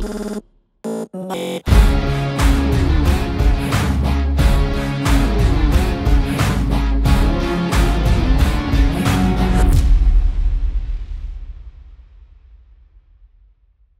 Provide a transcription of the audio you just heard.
Mm-hmm.